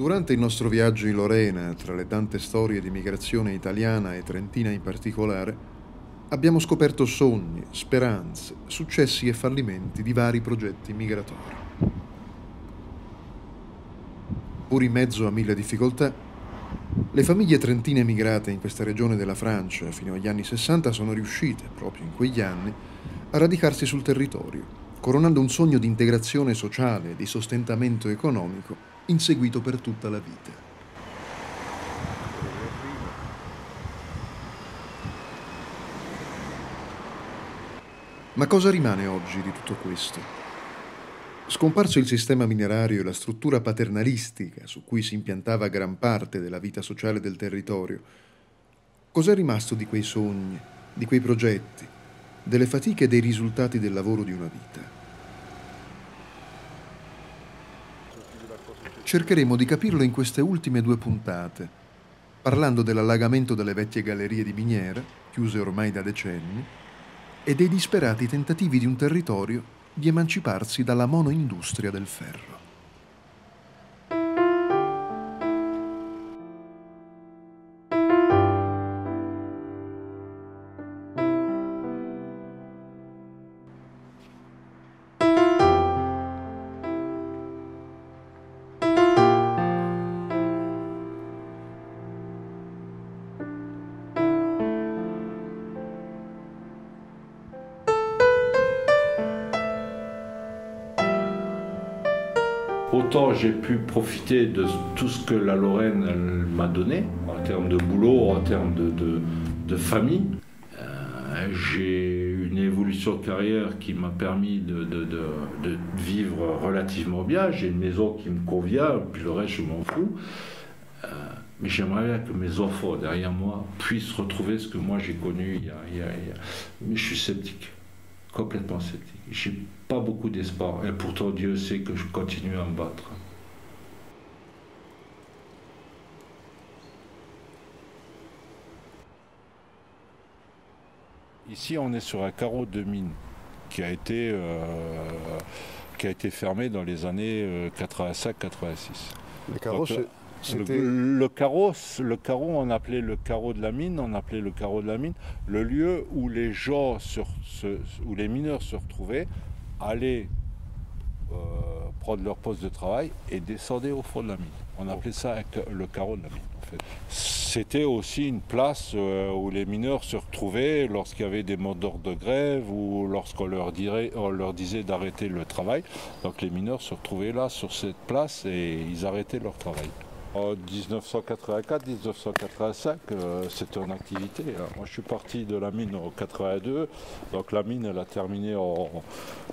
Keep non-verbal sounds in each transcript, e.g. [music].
Durante il nostro viaggio in Lorena, tra le tante storie di migrazione italiana e trentina in particolare, abbiamo scoperto sogni, speranze, successi e fallimenti di vari progetti migratori. Pur in mezzo a mille difficoltà, le famiglie trentine emigrate in questa regione della Francia fino agli anni 60 sono riuscite, proprio in quegli anni, a radicarsi sul territorio, coronando un sogno di integrazione sociale e di sostentamento economico inseguito per tutta la vita. Ma cosa rimane oggi di tutto questo? Scomparso il sistema minerario e la struttura paternalistica su cui si impiantava gran parte della vita sociale del territorio, cos'è rimasto di quei sogni, di quei progetti, delle fatiche e dei risultati del lavoro di una vita? Cercheremo di capirlo in queste ultime due puntate, parlando dell'allagamento delle vecchie gallerie di miniera, chiuse ormai da decenni, e dei disperati tentativi di un territorio di emanciparsi dalla monoindustria del ferro. Autant j'ai pu profiter de tout ce que la Lorraine m'a donné, en termes de boulot, en termes de, famille. Euh, j'ai une évolution de carrière qui m'a permis de, vivre relativement bien. J'ai une maison qui me convient, puis le reste, je m'en fous. Euh, mais j'aimerais bien que mes enfants derrière moi puissent retrouver ce que moi j'ai connu il y, a, Mais je suis sceptique, complètement sceptique. J'ai pas beaucoup d'espoir. Et pourtant, Dieu sait que je continue à me battre. Ici, on est sur un carreau de mine qui a été, euh, qui a été fermé dans les années 85-86. Euh, le carreau, le, le, carreau, le carreau, on appelait le carreau de la mine, on appelait le carreau de la mine, le lieu où les gens, sur où les mineurs se retrouvaient, aller euh, prendre leur poste de travail et descendre au fond de la mine. On appelait ça le carreau de la mine. C'était aussi une place euh, où les mineurs se retrouvaient lorsqu'il y avait des mots d'ordre de grève ou lorsqu'on leur, leur disait d'arrêter le travail. Donc les mineurs se retrouvaient là sur cette place et ils arrêtaient leur travail. En 1984-1985, euh, c'était en activité. Hein. Moi, je suis parti de la mine en 82. Donc la mine, elle a terminé en,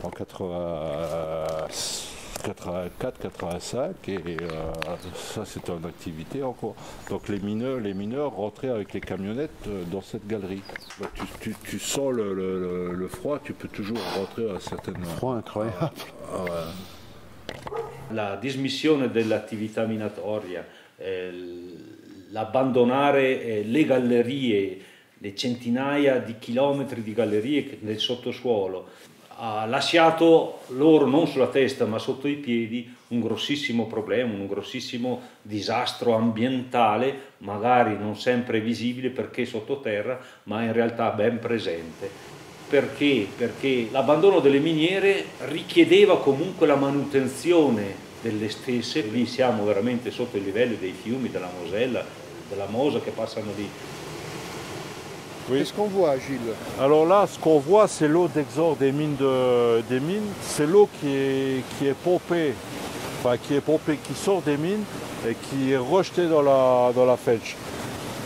84-85 et euh, ça c'était en activité encore. Donc les mineurs, les mineurs rentraient avec les camionnettes euh, dans cette galerie. Bah, tu, sens le, froid, tu peux toujours rentrer à certaines... Froid incroyable. Ah, la dismissione dell'attività minatoria, eh, l'abbandonare eh, le gallerie, le centinaia di chilometri di gallerie nel sottosuolo, ha lasciato loro non sulla testa ma sotto i piedi un grossissimo problema, un grossissimo disastro ambientale, magari non sempre visibile perché sottoterra, ma in realtà ben presente. Perché? Perché l'abbandono delle miniere richiedeva comunque la manutenzione delle stesse, lì siamo veramente sotto il livello dei fiumi della Mosella, della Mosa che passano lì. Qu'est-ce qu'on voit, Gilles? Alors là, ce qu'on voit, c'est l'eau d'exode des mines. De, des mines. C'est l'eau qui est, qui est pompée, enfin qui est pompée, qui sort des mines et qui est rejetée dans la, dans la.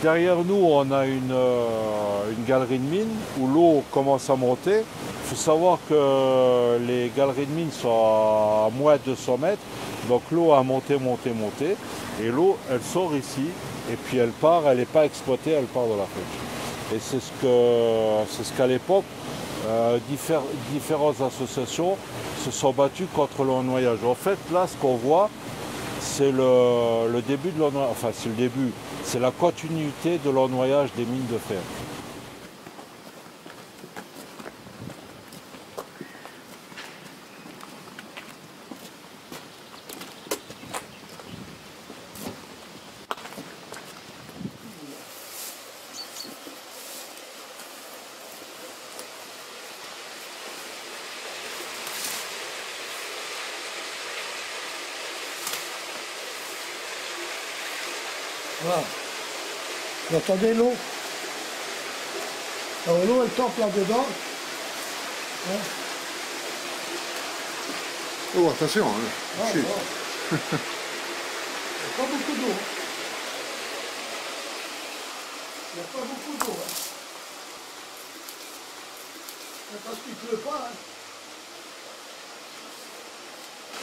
Derrière nous, on a une, euh, galerie de mines où l'eau commence à monter. Il faut savoir que les galeries de mines sont à moins de 200 mètres. Donc l'eau a monté, monté, monté. Et l'eau, elle sort ici. Et puis elle part, elle n'est pas exploitée, elle part dans la pêche. Et c'est ce que qu'à l'époque, euh, différentes associations se sont battues contre le noyage. En fait, là, ce qu'on voit, c'est le, le, début de l'ennoyage. Enfin, c'est le début c'est la continuité de l'ennoyage des mines de fer. Voilà. Vous entendez l'eau Alors l'eau elle tombe là-dedans. Hein Oh, attention, hein. Ah. [laughs] Il y a pas beaucoup d'eau. Il n'y a pas beaucoup d'eau. Hein. C'est parce qu'il ne pleut pas. Hein.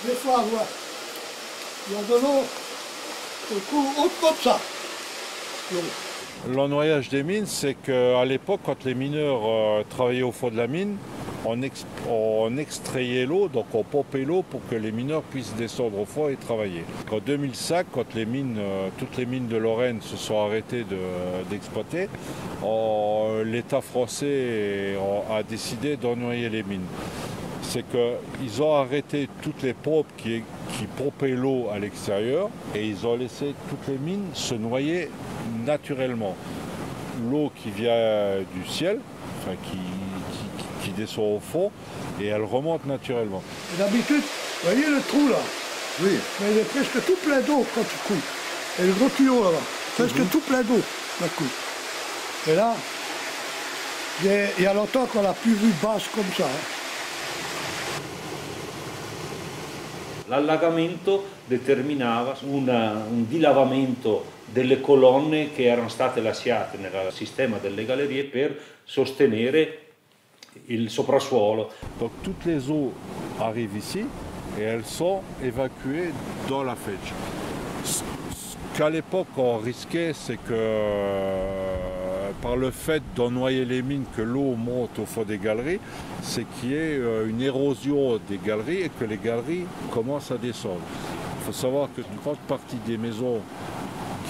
Des fois, voilà. il y a de l'eau haute comme ça. L'ennoyage des mines, c'est qu'à l'époque, quand les mineurs euh, travaillaient au fond de la mine, on, ex- on extrayait l'eau, donc on pompait l'eau pour que les mineurs puissent descendre au fond et travailler. En 2005, quand euh, toutes les mines de Lorraine se sont arrêtées de- d'exploiter, l'État français a décidé d'ennoyer les mines. C'est qu'ils ont arrêté toutes les pompes qui, qui pompaient l'eau à l'extérieur et ils ont laissé toutes les mines se noyer naturellement. L'eau qui vient du ciel, enfin qui, qui- descend au fond, et elle remonte naturellement. D'habitude, vous voyez le trou là Oui. Mais il est presque tout plein d'eau quand tu coules. Et le gros tuyau là-bas, presque tout plein d'eau d'un coup. Et là, il y a- il y a longtemps qu'on n'a plus vu basse comme ça. hein. L'allagamento determinava una- un dilavamento delle colonne che erano state lasciate nel sistema delle gallerie per sostenere il soprassuolo. Donc toutes les eaux arrivent ici et elles sont évacuées dans la Fetch. Ce ce qu'à l'époque on risquait, c'est que euh, par le fait d'ennoyer les mines, que l'eau monte au fond des galeries, c'est qu'il y ait euh, une érosion des galeries et que les galeries commencent à descendre. Il faut savoir qu'une grande partie des maisons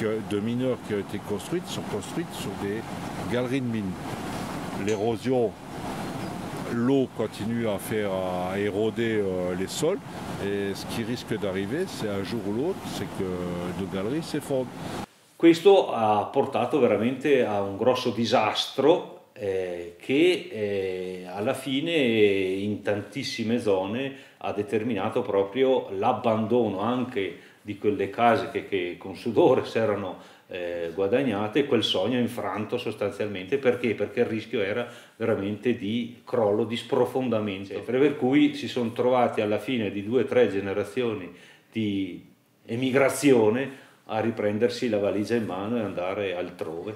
de mineurs qui ont été construites sont construites sur des galeries de mines. L'érosion l'eau continue à faire à éroder euh, les sols et ce qui risque d'arriver c'est un jour ou l'autre c'est que nos galeries s'effondrent. Questo ha portato veramente a un grosso disastro eh, che eh, alla fine in tantissime zone ha determinato proprio l'abbandono anche di quelle case che, che con sudore si erano eh, guadagnate, quel sogno infranto sostanzialmente. Perché? Perché il rischio era veramente di crollo, di sprofondamento, per cui si sono trovati alla fine di due o tre generazioni di emigrazione a riprendersi la valigia in mano e andare altrove.